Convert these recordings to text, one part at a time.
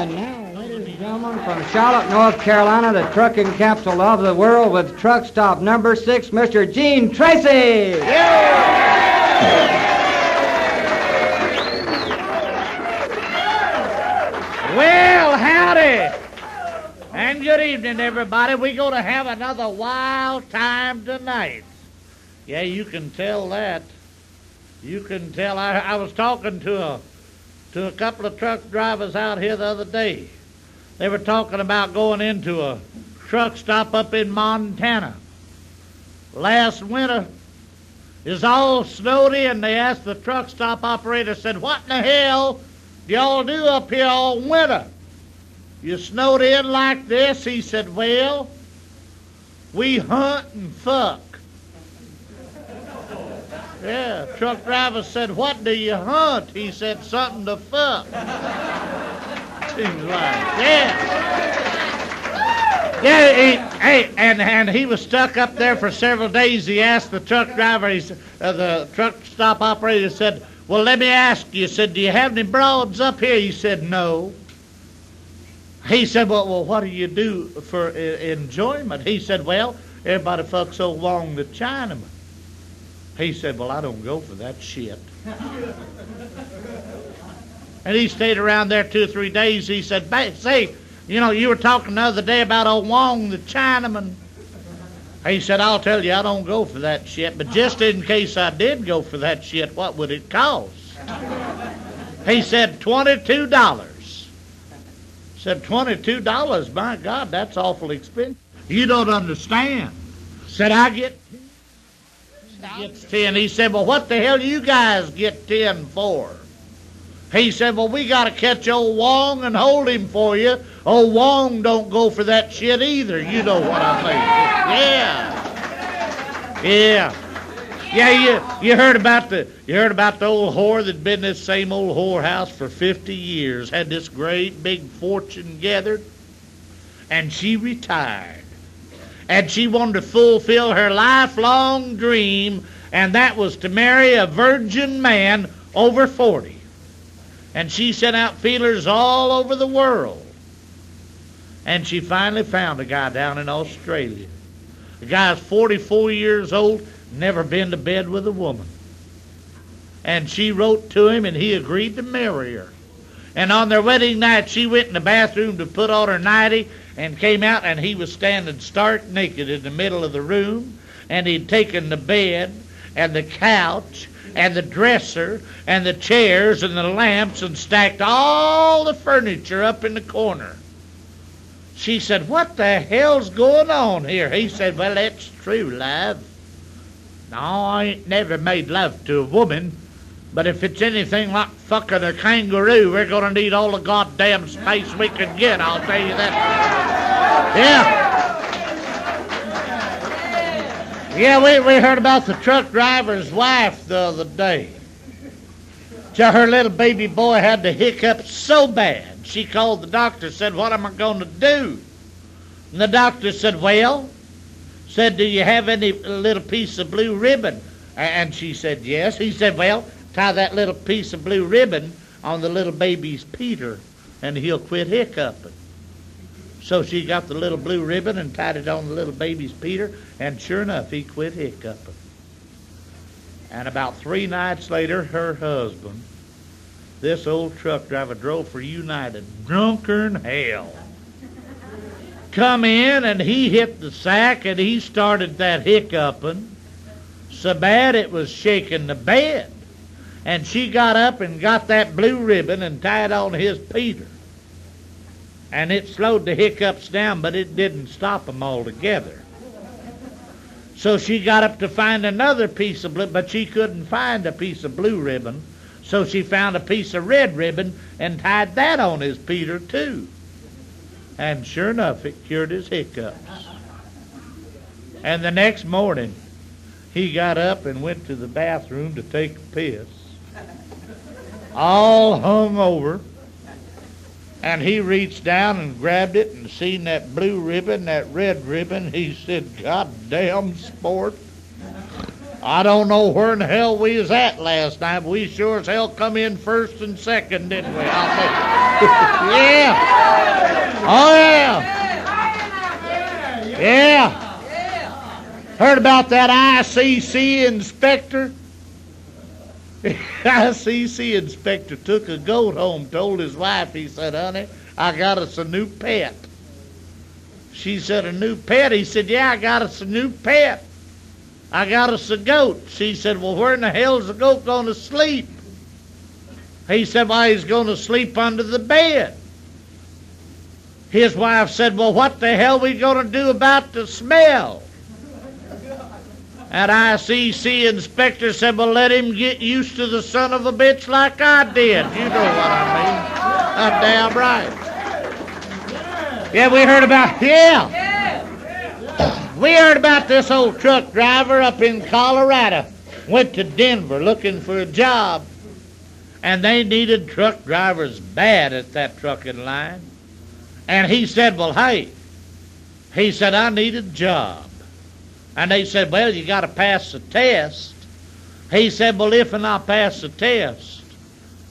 And now, ladies and gentlemen, from Charlotte, North Carolina, the trucking capital of the world with truck stop number six, Mr. Gene Tracy. Yeah! Well, howdy. And good evening, everybody. We're going to have another wild time tonight. Yeah, you can tell that. You can tell. I, I was talking to a to a couple of truck drivers out here the other day. They were talking about going into a truck stop up in Montana. Last winter, it's all snowdy, and they asked the truck stop operator, said, What in the hell do y'all do up here all winter? You snowed in like this? He said, Well, we hunt and fuck. Yeah, truck driver said, What do you hunt? He said, Something to fuck. Seems like, yeah. Yeah, he, hey, and, and he was stuck up there for several days. He asked the truck driver, uh, the truck stop operator said, Well, let me ask you, he said, Do you have any broads up here? He said, No. He said, Well, well what do you do for uh, enjoyment? He said, Well, everybody fucks old Wong the Chinaman. He said, Well, I don't go for that shit. and he stayed around there two or three days. He said, "Ba- Say, you know, you were talking the other day about old Wong the Chinaman. He said, I'll tell you, I don't go for that shit, but just in case I did go for that shit, what would it cost? He said, $22. Said, $22? My God, that's awful expensive. You don't understand. Said, I get gets 10. He said, Well, what the hell do you guys get 10 for? He said, Well, we got to catch old Wong and hold him for you. Old Wong don't go for that shit either. You know what I mean. Yeah. Yeah. Yeah, you, you heard about the you heard about the old whore that'd been in this same old whorehouse for fifty years, had this great big fortune gathered, and she retired and she wanted to fulfill her lifelong dream, and that was to marry a virgin man over 40. And she sent out feelers all over the world. And she finally found a guy down in Australia. The guy's 44 years old, never been to bed with a woman. And she wrote to him, and he agreed to marry her. And on their wedding night, she went in the bathroom to put on her nightie and came out, and he was standing stark naked in the middle of the room. And he'd taken the bed and the couch and the dresser and the chairs and the lamps and stacked all the furniture up in the corner. She said, What the hell's going on here? He said, Well, that's true, love. No, I ain't never made love to a woman. But if it's anything like fucking a kangaroo, we're gonna need all the goddamn space we can get, I'll tell you that. Yeah. Yeah, we, we heard about the truck driver's wife the other day. So her little baby boy had the hiccups so bad. She called the doctor, said, What am I gonna do? And the doctor said, Well, said, Do you have any little piece of blue ribbon? And she said, Yes. He said, Well, tie that little piece of blue ribbon on the little baby's Peter, and he'll quit hiccuping. So she got the little blue ribbon and tied it on the little baby's Peter, and sure enough, he quit hiccuping. And about three nights later, her husband, this old truck driver, drove for United, drunker than hell. Come in and he hit the sack and he started that hiccuping so bad it was shaking the bed. And she got up and got that blue ribbon and tied on his Peter. And it slowed the hiccups down, but it didn't stop them altogether. So she got up to find another piece of blue, but she couldn't find a piece of blue ribbon. So she found a piece of red ribbon and tied that on his Peter, too. And sure enough, it cured his hiccups. And the next morning, he got up and went to the bathroom to take a piss. All hung over. And he reached down and grabbed it and seen that blue ribbon, that red ribbon. He said, God damn sport. I don't know where in the hell we was at last night, but we sure as hell come in first and second, didn't we? I'll yeah. Oh yeah. Yeah. Heard about that ICC inspector? ICC inspector took a goat home, told his wife, he said, honey, I got us a new pet. She said, a new pet? He said, yeah, I got us a new pet. I got us a goat. She said, well, where in the hell's the goat going to sleep? He said, well, he's going to sleep under the bed. His wife said, well, what the hell we going to do about the smell? That ICC inspector said, well, let him get used to the son of a bitch like I did. You know what I mean. That's damn right. Yeah, we heard about, yeah. We heard about this old truck driver up in Colorado. Went to Denver looking for a job. And they needed truck drivers bad at that trucking line. And he said, well, hey, he said, I need a job. And they said, Well, you got to pass the test. He said, Well, if and I pass the test,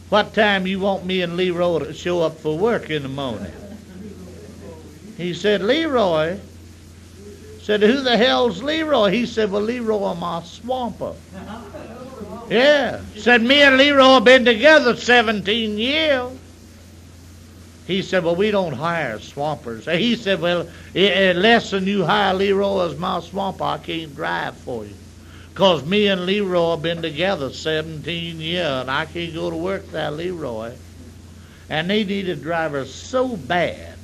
what time you want me and Leroy to show up for work in the morning? He said, Leroy. Said, Who the hell's Leroy? He said, Well, Leroy, my swamper. Yeah. Said, Me and Leroy been together 17 years. He said, Well, we don't hire swampers. He said, Well, unless you hire Leroy as my swamper, I can't drive for you. Because me and Leroy have been together 17 years, and I can't go to work without Leroy. And they needed drivers so bad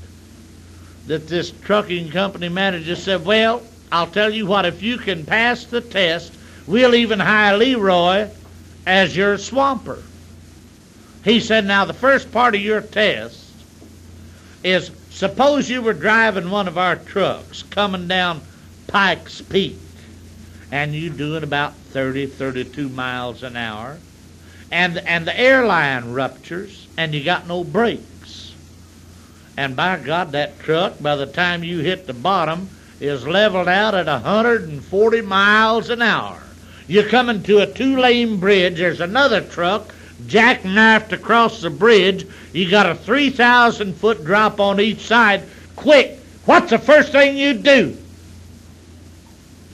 that this trucking company manager said, Well, I'll tell you what, if you can pass the test, we'll even hire Leroy as your swamper. He said, Now, the first part of your test is suppose you were driving one of our trucks coming down Pikes Peak and you doing about 30, 32 miles an hour and, and the airline ruptures and you got no brakes. And by God, that truck, by the time you hit the bottom, is leveled out at 140 miles an hour. You're coming to a two lane bridge, there's another truck jackknifed across the bridge. You got a 3,000 foot drop on each side. Quick, what's the first thing you do?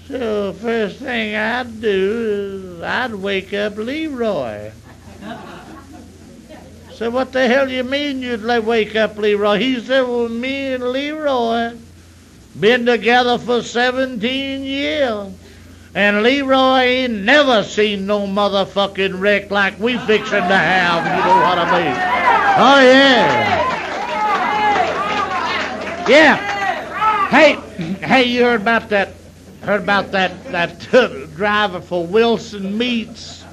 So, first thing I'd do is I'd wake up Leroy. So, what the hell do you mean you'd wake up Leroy? He said, Well, me and Leroy been together for 17 years. And Leroy ain't never seen no motherfucking wreck like we fixin' to have, you know what I mean? Oh, yeah. Yeah. Hey, hey, you heard about that, heard about that, that uh, driver for Wilson Meats?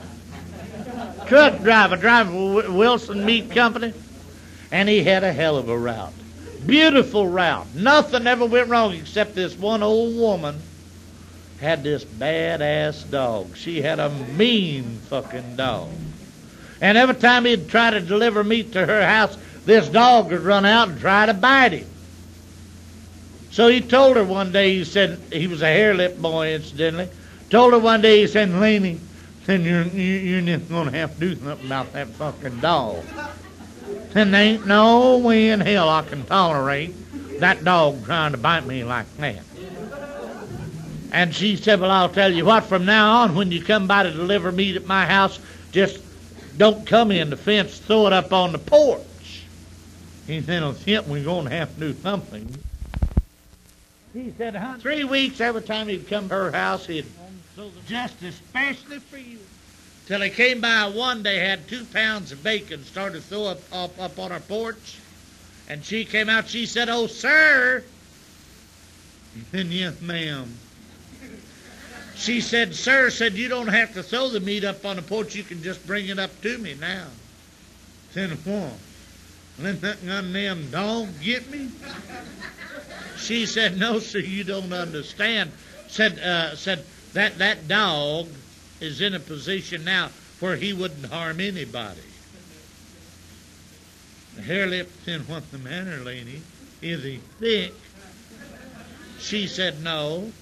Truck driver, driver for Wilson Meat Company. And he had a hell of a route. Beautiful route. Nothing ever went wrong except this one old woman had this badass dog. She had a mean fucking dog. And every time he'd try to deliver meat to her house, this dog would run out and try to bite him. So he told her one day, he said, he was a hair lip boy, incidentally. Told her one day, he said, Laney, then you're, you're just going to have to do something about that fucking dog. And there ain't no way in hell I can tolerate that dog trying to bite me like that. And she said, Well, I'll tell you what, from now on, when you come by to deliver meat at my house, just don't come in the fence, throw it up on the porch. He said, Oh, shit, we're going to have to do something. He said, huh? Three weeks every time he'd come to her house, he'd just especially for you. Till he came by one day, had two pounds of bacon, started to throw up, up, up on her porch. And she came out, she said, Oh, sir. And yes, ma'am. She said, Sir, said you don't have to throw the meat up on the porch, you can just bring it up to me now. Said, what? Let that goddamn dog get me? She said, No, sir, you don't understand. Said uh, said that that dog is in a position now where he wouldn't harm anybody. The hair lip What the matter, lady? Is he thick? She said, No.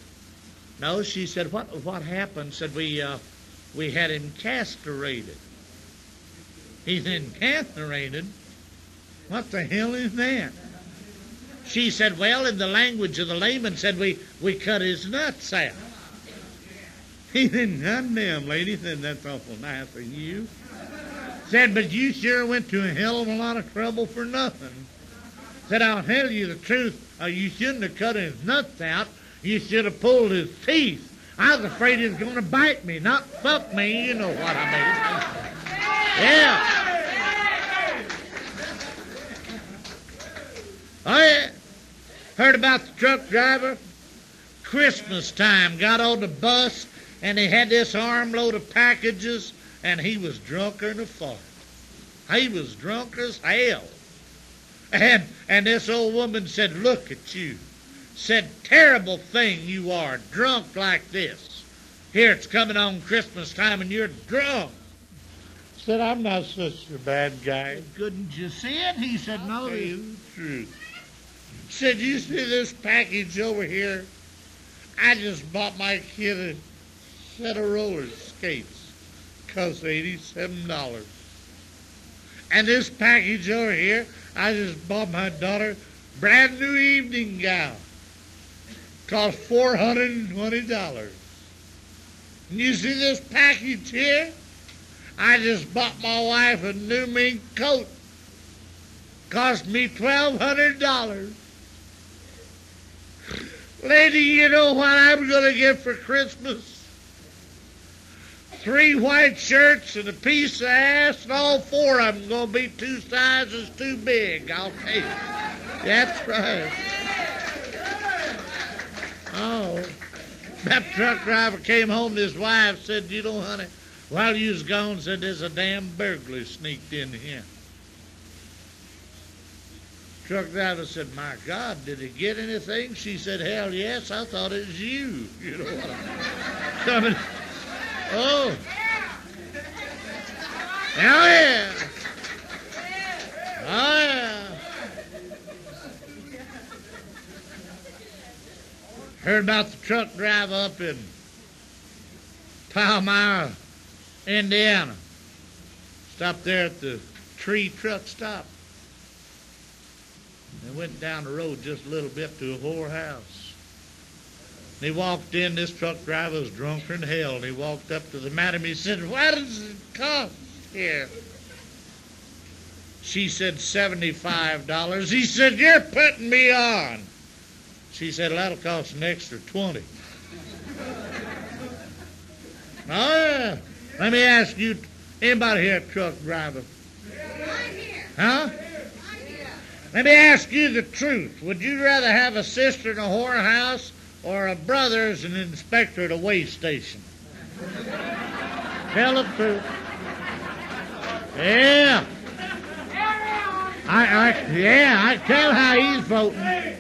No, she said, what what happened? Said we uh, we had him castrated. He's incarcerated. What the hell is that? She said, well, in the language of the layman, said we, we cut his nuts out. He said, goddamn, lady, said, that's awful nice of you. Said, but you sure went to a hell of a lot of trouble for nothing. Said, I'll tell you the truth. Uh, you shouldn't have cut his nuts out. You should have pulled his teeth. I was afraid he was going to bite me, not fuck me. You know what I mean. Yeah. Oh, yeah. Heard about the truck driver? Christmas time, got on the bus, and he had this armload of packages, and he was drunker than a fart. He was drunk as hell. And, and this old woman said, Look at you. Said, Terrible thing you are, drunk like this. Here it's coming on Christmas time, and you're drunk. Said, I'm not such a bad guy. Couldn't you see it? He said, No, it's the truth. Said, you see this package over here? I just bought my kid a set of roller skates. Cost $87. And this package over here, I just bought my daughter brand new evening gown. Cost $420. And you see this package here? I just bought my wife a new mink coat. Cost me $1,200. Lady, you know what I'm going to get for Christmas? Three white shirts and a piece of ass, and all four of them going to be two sizes too big, I'll tell you. That's right. Oh. That truck driver came home to his wife said, you know, honey, while you was gone, said there's a damn burglar sneaked in here. Truck driver said, My God, did he get anything? She said, Hell yes, I thought it was you. You know what I'm coming. Oh. Oh yeah. Yeah. Heard about the truck driver up in Palmyra, Indiana. Stopped there at the tree truck stop and went down the road just a little bit to a whorehouse. And he walked in, this truck driver was drunker than hell, and he walked up to the madam, he said, what does it cost here? She said, $75. He said, you're putting me on. She said, well, that'll cost an extra 20 Oh, uh, yeah. Let me ask you, anybody here a truck driver? Huh? Let me ask you the truth. Would you rather have a sister in a whorehouse or a brother as an inspector at a way station? Tell the truth. Yeah. I, I, yeah, I tell how he's voting.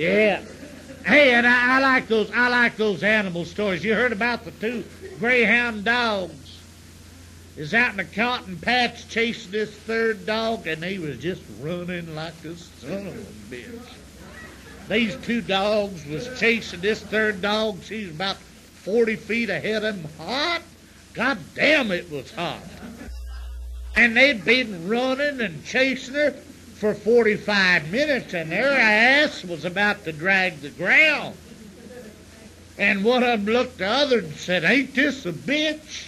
Yeah. Hey, and I, I like those. I like those animal stories. You heard about the two greyhound dogs is out in the cotton patch chasing this third dog, and he was just running like a son of a bitch. These two dogs was chasing this third dog. She was about 40 feet ahead of him. Hot? God damn, it was hot. And they'd been running and chasing her for 45 minutes, and their ass was about to drag the ground. And one of them looked the other and said, Ain't this a bitch?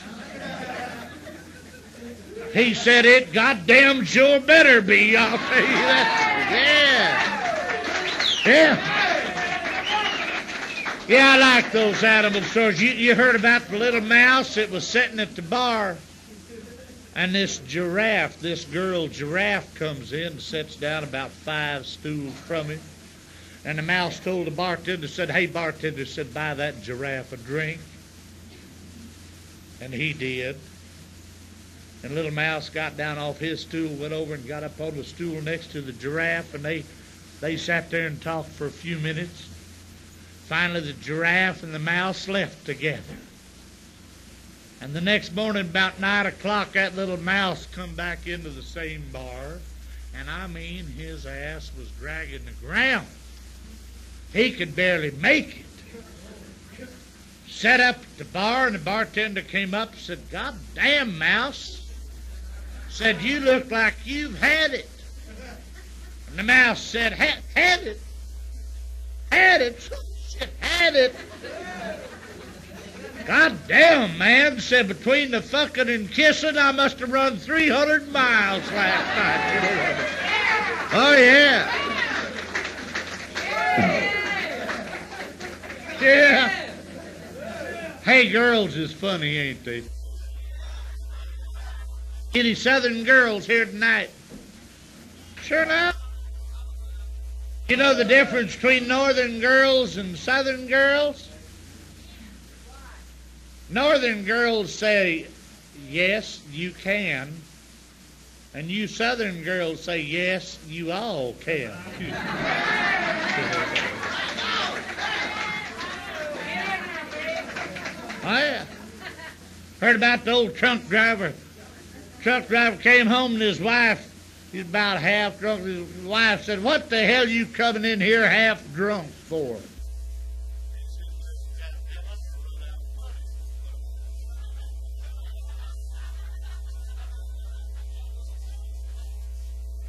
He said it goddamn sure better be. I'll tell you that. Yeah. Yeah. Yeah, I like those animal stories. You, you heard about the little mouse that was sitting at the bar, and this giraffe, this girl giraffe, comes in and sits down about five stools from him. And the mouse told the bartender, said, Hey, bartender, said, buy that giraffe a drink. And he did. And little mouse got down off his stool, went over and got up on the stool next to the giraffe, and they they sat there and talked for a few minutes. Finally, the giraffe and the mouse left together. And the next morning, about nine o'clock, that little mouse come back into the same bar, and I mean, his ass was dragging the ground. He could barely make it. set up at the bar, and the bartender came up and said, God damn, Mouse. Said, you look like you've had it. And the mouse said, had, had it? Had it? Shit, had it. God damn, man, said between the fucking and kissing, I must have run 300 miles last night. Oh, yeah. Yeah. Hey, girls is funny, ain't they? Any southern girls here tonight? Sure now. You know the difference between northern girls and southern girls? Northern girls say, yes, you can. And you southern girls say, yes, you all can. Yeah. Heard about the old truck driver. Truck driver came home and his wife, he's about half drunk. His wife said, What the hell you coming in here half drunk for?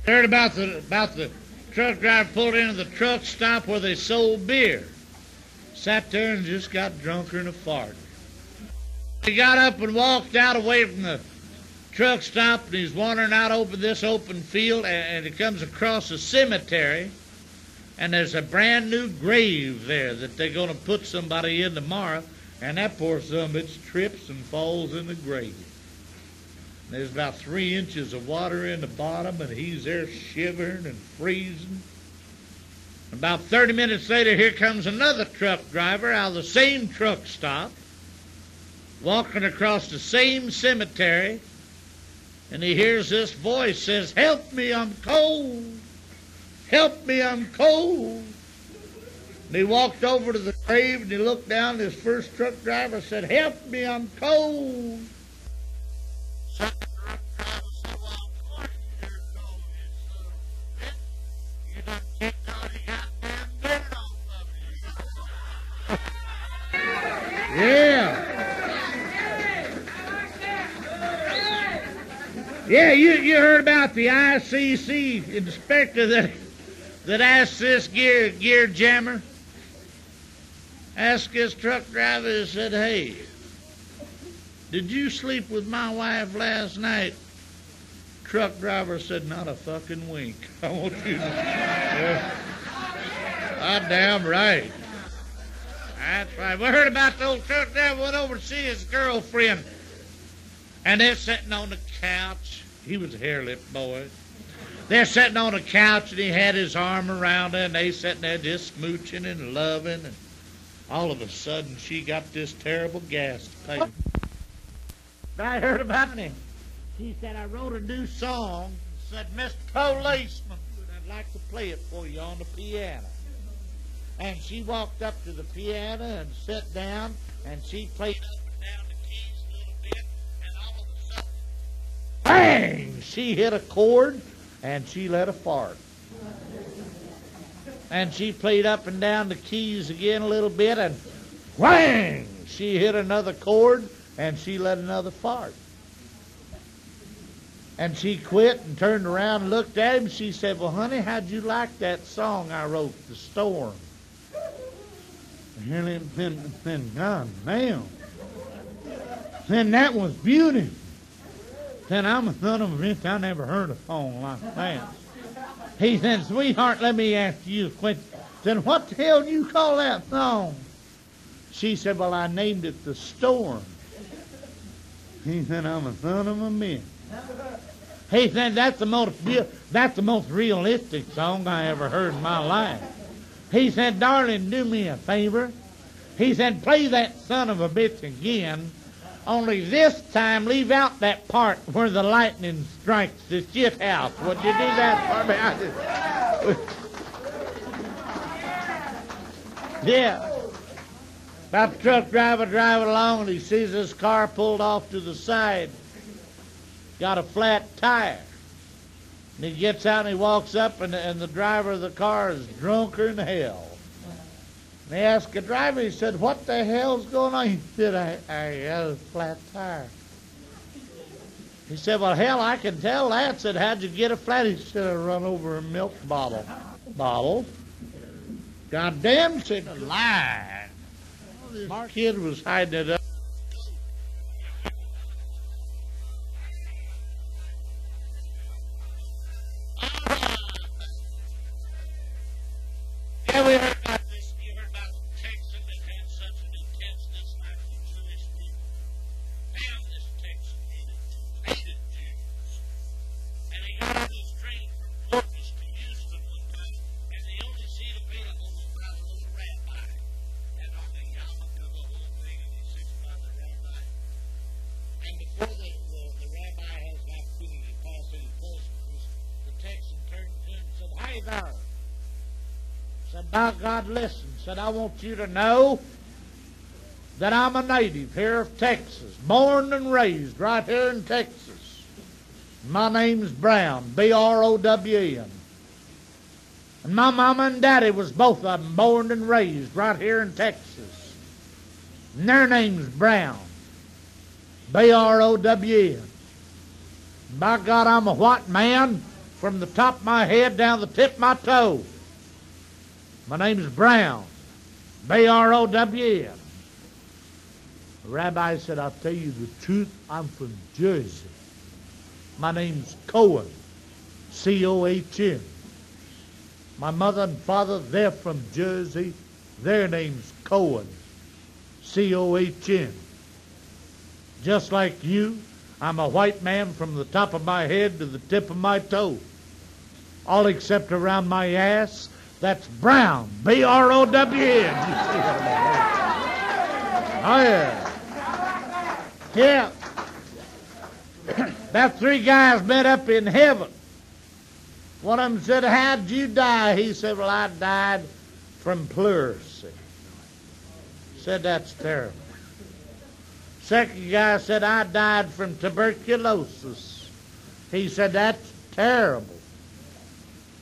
Heard about the about the truck driver pulled into the truck stop where they sold beer. Sat there and just got drunker than a fart. He got up and walked out away from the truck stop, and he's wandering out over this open field, and, he comes across a cemetery, and there's a brand new grave there that they're going to put somebody in tomorrow, and that poor son it trips and falls in the grave. There's about three inches of water in the bottom, and he's there shivering and freezing. About 30 minutes later, here comes another truck driver out of the same truck stop walking across the same cemetery, and he hears this voice says, Help me, I'm cold. Help me, I'm cold. And he walked over to the grave and he looked down. His first truck driver said, Help me, I'm cold. Yeah. Yeah, you, you heard about the ICC inspector that that asked this gear gear jammer, asked his truck driver and said, Hey, did you sleep with my wife last night? Truck driver said, Not a fucking wink. I want you to yeah. I damn right. That's right. We heard about the old truck driver went over to see his girlfriend. And they're sitting on the couch he was a hair-lipped boy. They're sitting on a couch and he had his arm around her and they sitting there just smooching and loving and all of a sudden she got this terrible gas pain. I heard about it. She said, I wrote a new song. Said, Mr. Policeman, I'd like to play it for you on the piano. And she walked up to the piano and sat down and she played up and down the keys a little bit, and all of a sudden, bang! She hit a chord and she let a fart. And she played up and down the keys again a little bit and whang! She hit another chord and she let another fart. And she quit and turned around and looked at him. She said, Well, honey, how'd you like that song I wrote, The Storm? And then, then, God damn. Then that was beautiful. Said, I'm a son of a bitch. I never heard a song like that. He said, sweetheart, let me ask you a question. Then what the hell do you call that song? She said, well, I named it The Storm. He said, I'm a son of a bitch. He said, that's the most that's the most realistic song I ever heard in my life. He said, darling, do me a favor. He said, play that son of a bitch again only this time, leave out that part where the lightning strikes the shit house. Would you do that for me? yeah. About the truck driver driving along and he sees this car pulled off to the side. Got a flat tire. And he gets out and he walks up and, and the driver of the car is drunker than hell. And he asked the driver, he said, What the hell's going on? He said, I, I got a flat tire. He said, Well, hell, I can tell that. Said, How'd you get a flat? He said, I run over a milk bottle. Bottle? Goddamn, said, a lie. This kid was hiding it up. By God, listen. Said, I want you to know that I'm a native here of Texas, born and raised right here in Texas. My name's Brown, B-R-O-W-N. And my mama and daddy was both of them born and raised right here in Texas. And their name's Brown, B-R-O-W-N. By God, I'm a white man from the top of my head down the tip of my toe. My name's Brown. B R O W N. The rabbi said, I'll tell you the truth. I'm from Jersey. My name's Cohen. C O H N. My mother and father, they're from Jersey. Their name's Cohen. C O H N. Just like you, I'm a white man from the top of my head to the tip of my toe. All except around my ass that's Brown, B R O W N. Oh, yeah. Yeah. That three guys met up in heaven. One of them said, How'd you die? He said, Well, I died from pleurisy. Said, That's terrible. Second guy said, I died from tuberculosis. He said, That's terrible.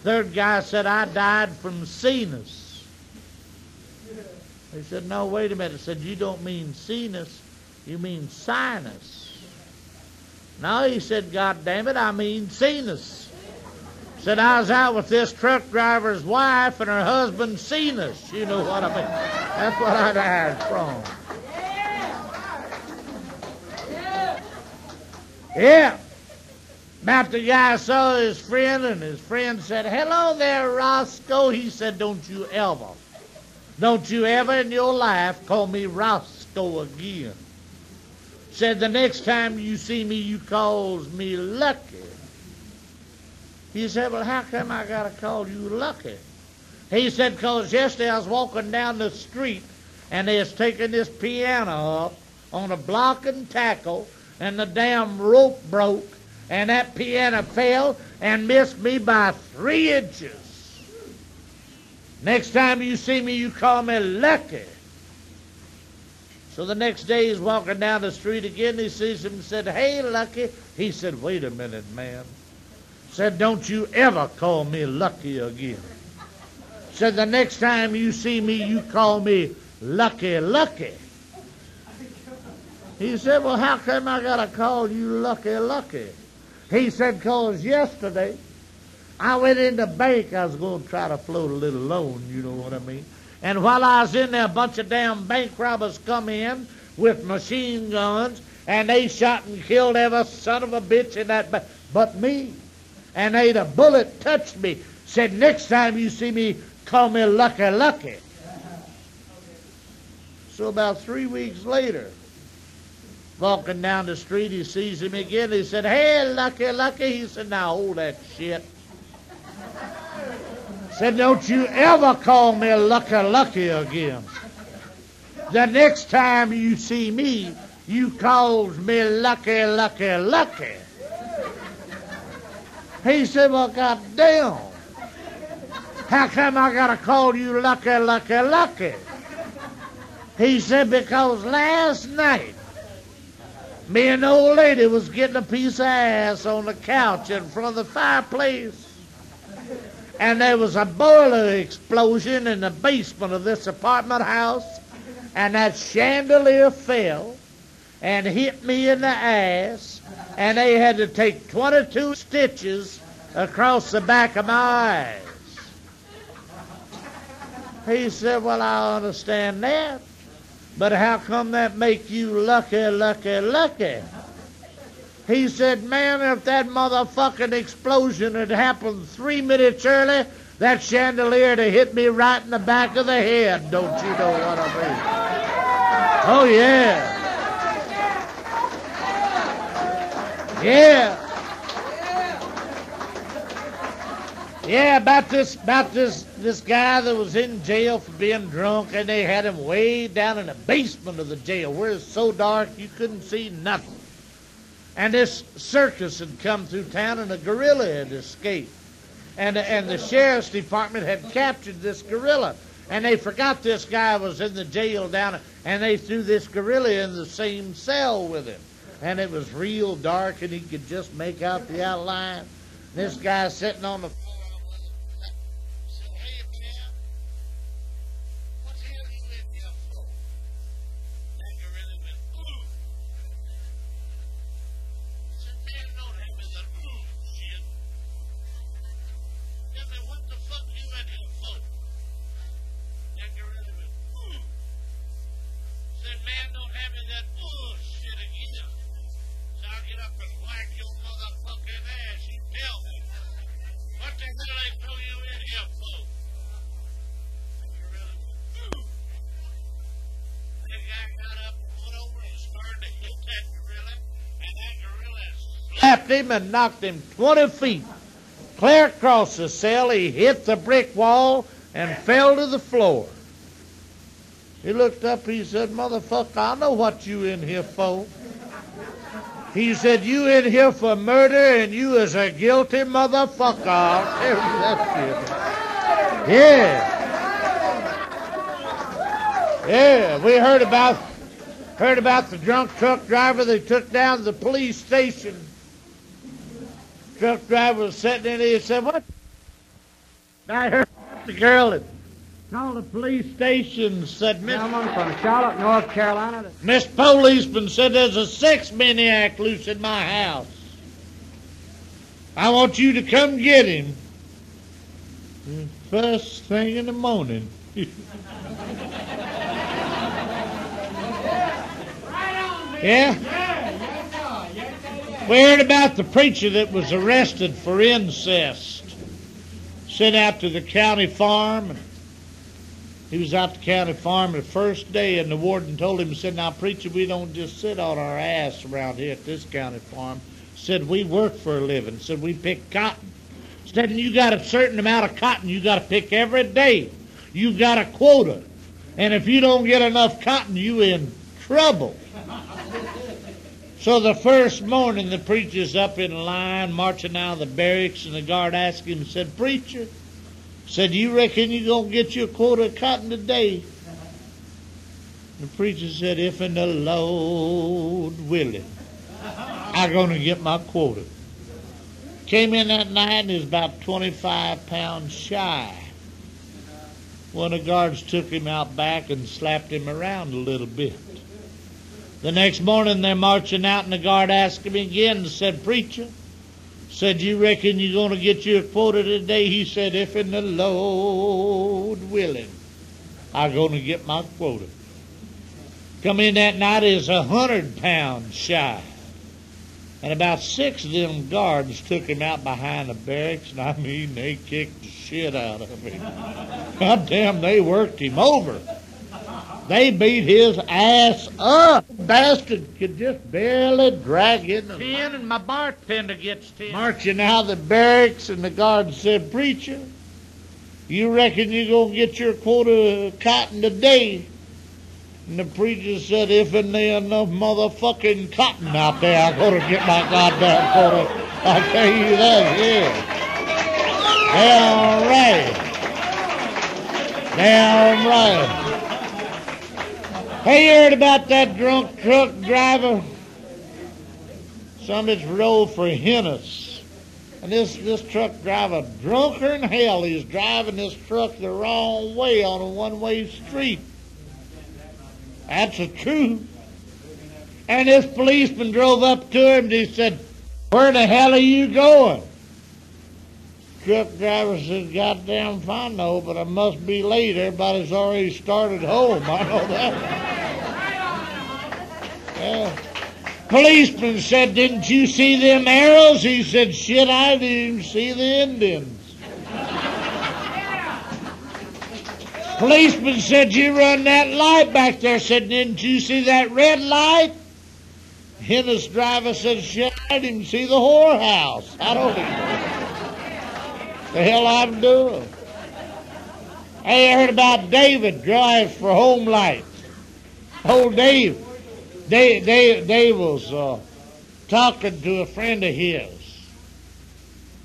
Third guy said, I died from sinus. He said, No, wait a minute. I said, You don't mean sinus, you mean sinus. No, he said, God damn it, I mean sinus. Said, I was out with this truck driver's wife and her husband sinus. You know what I mean? That's what I died from. Yeah. About the guy saw his friend, and his friend said, Hello there, Roscoe. He said, Don't you ever, don't you ever in your life call me Roscoe again. Said, The next time you see me, you calls me Lucky. He said, Well, how come I got to call you Lucky? He said, Because yesterday I was walking down the street, and they was taking this piano up on a block and tackle, and the damn rope broke and that piano fell and missed me by three inches. Next time you see me, you call me lucky. So the next day he's walking down the street again. He sees him and said, Hey, Lucky. He said, Wait a minute, man. Said, Don't you ever call me Lucky again. Said, The next time you see me, you call me Lucky Lucky. He said, Well, how come I got to call you Lucky Lucky? He said, because yesterday I went in the bank. I was going to try to float a little loan, you know what I mean? And while I was in there, a bunch of damn bank robbers come in with machine guns, and they shot and killed every son of a bitch in that bank. But me. And ain't a bullet touched me. Said, next time you see me, call me Lucky Lucky. So about three weeks later, walking down the street, he sees him again. He said, Hey, Lucky, Lucky. He said, Now hold that shit. Said, Don't you ever call me Lucky, Lucky again. The next time you see me, you calls me Lucky, Lucky, Lucky. He said, Well, goddamn. How come I gotta call you Lucky, Lucky, Lucky? He said, Because last night me and the old lady was getting a piece of ass on the couch in front of the fireplace. and there was a boiler explosion in the basement of this apartment house, and that chandelier fell and hit me in the ass, and they had to take 22 stitches across the back of my eyes. He said, Well, I understand that, but how come that make you lucky, lucky, lucky? He said, Man, if that motherfucking explosion had happened three minutes early, that chandelier to hit me right in the back of the head. Don't you know what I mean? Oh, yeah. Yeah. Yeah, about this about this this guy that was in jail for being drunk and they had him way down in the basement of the jail where it's so dark you couldn't see nothing. And this circus had come through town and a gorilla had escaped. And, and the sheriff's department had captured this gorilla. And they forgot this guy was in the jail down, and they threw this gorilla in the same cell with him. And it was real dark, and he could just make out the outline. This guy sitting on the him and knocked him 20 feet. Clear across the cell, he hit the brick wall and fell to the floor. He looked up, he said, Motherfucker, I know what you in here for. He said, You in here for murder and you is a guilty motherfucker. Yeah. Yeah, we heard about heard about the drunk truck driver they took down to the police station truck driver was sitting in there and said, What? I heard the girl that called the police station said, Miss. Gentleman from Charlotte, North Carolina. Miss Policeman said there's a sex maniac loose in my house. I want you to come get him. Hmm, first thing in the morning. yeah? We heard about the preacher that was arrested for incest. Sent out to the county farm. He was out the county farm the first day, and the warden told him, said, Now, preacher, we don't just sit on our ass around here at this county farm. Said, We work for a living. Said, We pick cotton. Said, You got a certain amount of cotton you got to pick every day. You got a quota. And if you don't get enough cotton, you in trouble. So the first morning, the preacher's up in line, marching out of the barracks, and the guard asked him, said, Preacher, said, you reckon you going to get your quota of cotton today? The preacher said, if in the Lord willing, I'm going to get my quota. Came in that night and was about 25 pounds shy. One of the guards took him out back and slapped him around a little bit. The next morning they're marching out, and the guard asked him again and said, Preacher, said, You reckon you're going to get your quota today? He said, If in the Lord willing, I'm going to get my quota. Come in that night is a hundred pounds shy. And about six of them guards took him out behind the barracks, and I mean, they kicked the shit out of him. God damn, they worked him over. They beat his ass up. Bastard could just barely drag in the tin, and my bartender gets tin. Marching out of the barracks, and the guard said, Preacher, you reckon you're going to get your quota of cotton today? And the preacher said, if in there enough motherfucking cotton out there, I'm going to get my goddamn quota. I tell you that, yeah. Damn right. Damn right. Hey, you heard about that drunk truck driver? Somebody's rolled for Hennis. And this, this truck driver, drunker than hell, he's driving this truck the wrong way on a one-way street. That's the truth. And this policeman drove up to him and he said, Where the hell are you going? Truck driver said, Goddamn if I know, but I must be late. Everybody's already started home. I know that. Yeah. Policeman said, Didn't you see them arrows? He said, Shit, I didn't even see the Indians. Policeman said, You run that light back there. Said, Didn't you see that red light? Hennis driver said, Shit, I didn't see the whorehouse. I don't know. The hell I'm doing. Hey, I heard about David drives for Homelites. Old Dave. Dave, Dave, Dave was uh, talking to a friend of his.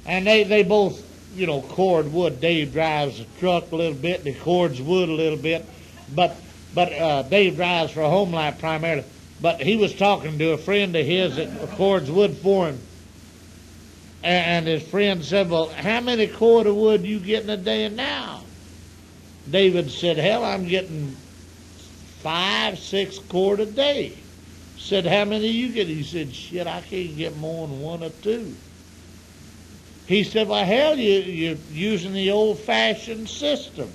And they, they both you know, cord wood. Dave drives the truck a little bit, and he cords wood a little bit. But but uh, Dave drives for Homelite primarily. But he was talking to a friend of his that cords wood for him. And, his friend said, Well, how many cord of wood you getting a day now? David said, Hell, I'm getting five, six cord a day. Said, How many you get? He said, Shit, I can't get more than one or two. He said, Well, hell, you, you're using the old fashioned system.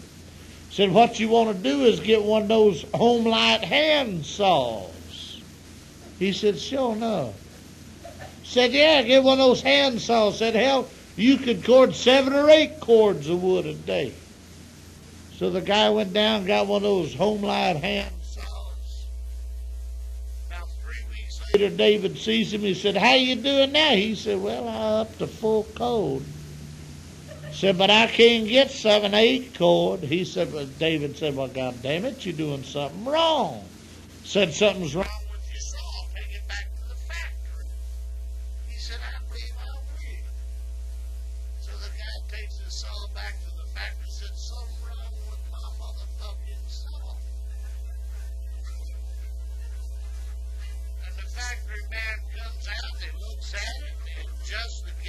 Said, What you want to do is get one of those Homelite hand saws. He said, Sure enough. Said, Yeah, get one of those hand saws. Said, Hell, you could cord seven or eight cords of wood a day. So the guy went down got one of those Homelite hand Later, David sees him. He said, "How you doing now?" He said, "Well, I up to full code." Said, "But I can't get seven, eight cord." He said, "But David said, "Well, God damn it, you're doing something wrong." Said something's wrong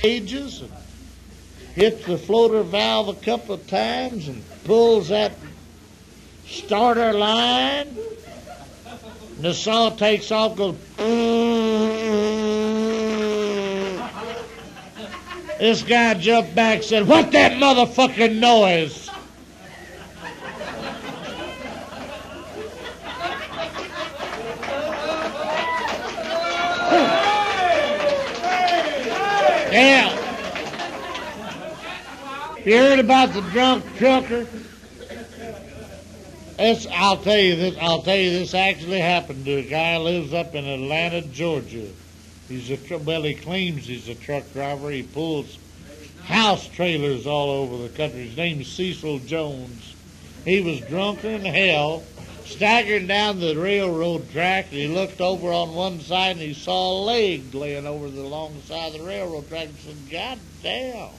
gauges and hits the floater valve a couple of times and pulls that starter line. And the saw takes off, goes. This guy jumped back and said, What that motherfucking noise? Yeah. You heard about the drunk trucker? This, I'll tell you this. I'll tell you this actually happened to a guy who lives up in Atlanta, Georgia. He's a well, he claims he's a truck driver. He pulls house trailers all over the country. His name's Cecil Jones. He was drunker than hell staggering down the railroad track, and he looked over on one side and he saw a leg laying over the long side of the railroad track and said, God damn.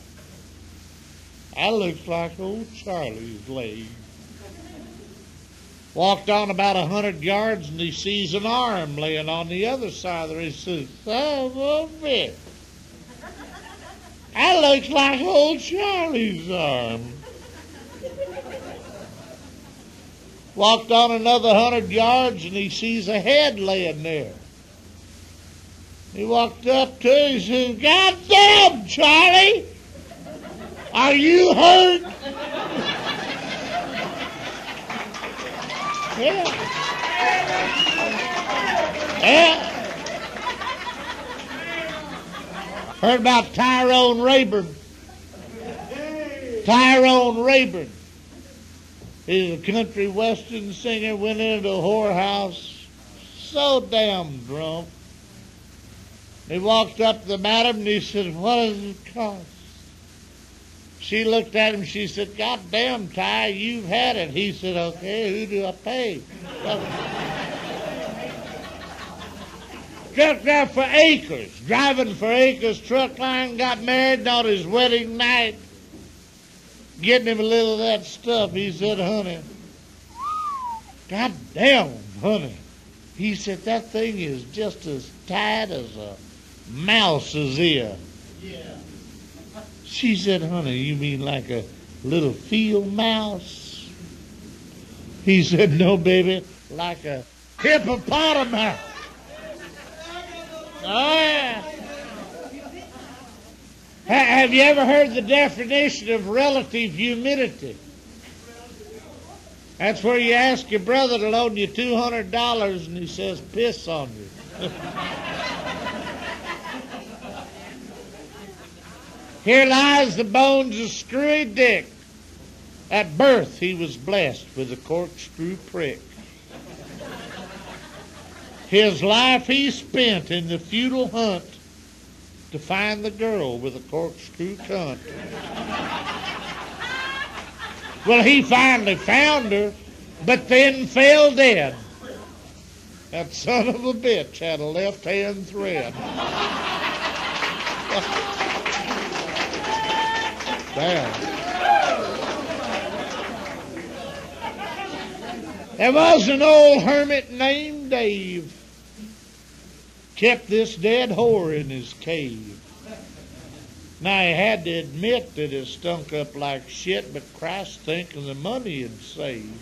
That looks like old Charlie's leg. Walked on about a hundred yards and he sees an arm laying on the other side of the road. He says, Son of a bitch. That looks like old Charlie's arm. Walked on another hundred yards and he sees a head laying there. He walked up to it and said, God damn, Charlie! Are you hurt? yeah. Yeah. Heard about Tyrone Rayburn. Tyrone Rayburn. He's a country western singer, went into a whorehouse, so damn drunk. He walked up to the madam and he said, What does it cost? She looked at him, she said, God damn, Ty, you've had it. He said, Okay, who do I pay? truck driver for acres, driving for acres, truck line, got married on his wedding night getting him a little of that stuff. He said, honey, God damn, honey. He said, that thing is just as tight as a mouse's ear. Yeah. She said, honey, you mean like a little field mouse? He said, no, baby, like a hippopotamus. Oh, yeah. Ha- have you ever heard the definition of relative humidity? That's where you ask your brother to loan you $200 and he says, piss on you. Here lies the bones of Screwy Dick. At birth, he was blessed with a corkscrew prick. His life he spent in the futile hunt to find the girl with a corkscrew cunt. Well, he finally found her, but then fell dead. That son of a bitch had a left hand thread. Damn. There was an old hermit named Dave. Kept this dead whore in his cave. Now he had to admit that it stunk up like shit, but Christ thinking the money he'd saved.